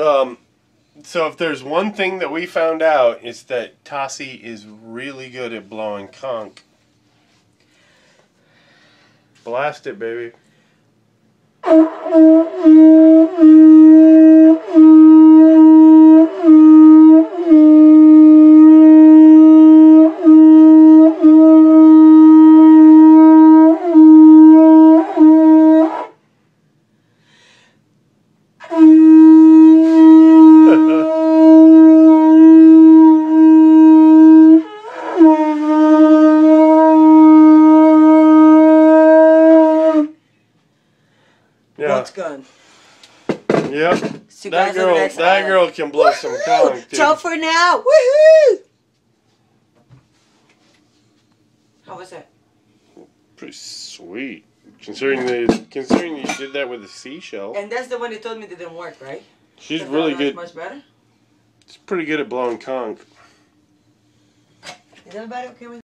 Um, so if there's one thing that we found out, it's that Tassie is really good at blowing conch. Blast it, baby. Yeah. What's gone? Yep. You That guys in the girl. That one. girl can blow some conch. Ciao for now. Woohoo! How was that? Pretty sweet. Considering the considering you did that with a seashell. And that's the one you told me didn't work, right? She's The really good. Much better. She's pretty good at blowing conch. Is everybody okay with